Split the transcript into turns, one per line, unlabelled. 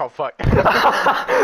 Oh fuck.